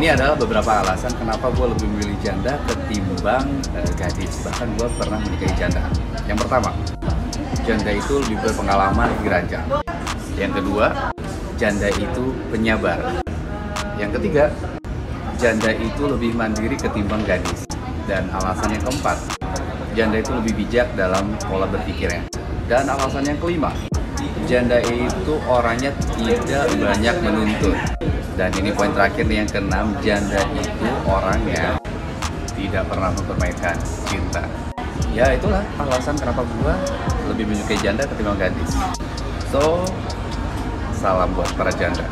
ini adalah beberapa alasan kenapa gue lebih memilih janda ketimbang uh, gadis. Bahkan gue pernah menikahi janda. Yang pertama, janda itu lebih berpengalaman di ranjang. Yang kedua, janda itu penyabar. Yang ketiga, janda itu lebih mandiri ketimbang gadis. Dan alasan yang keempat, janda itu lebih bijak dalam pola berpikirnya. Dan alasan yang kelima, janda itu orangnya tidak banyak menuntut. Dan ini poin terakhir nih yang keenam, janda itu orangnya tidak pernah mempermainkan cinta. Ya itulah alasan kenapa gua lebih menyukai janda ketimbang gadis. So, salam buat para janda.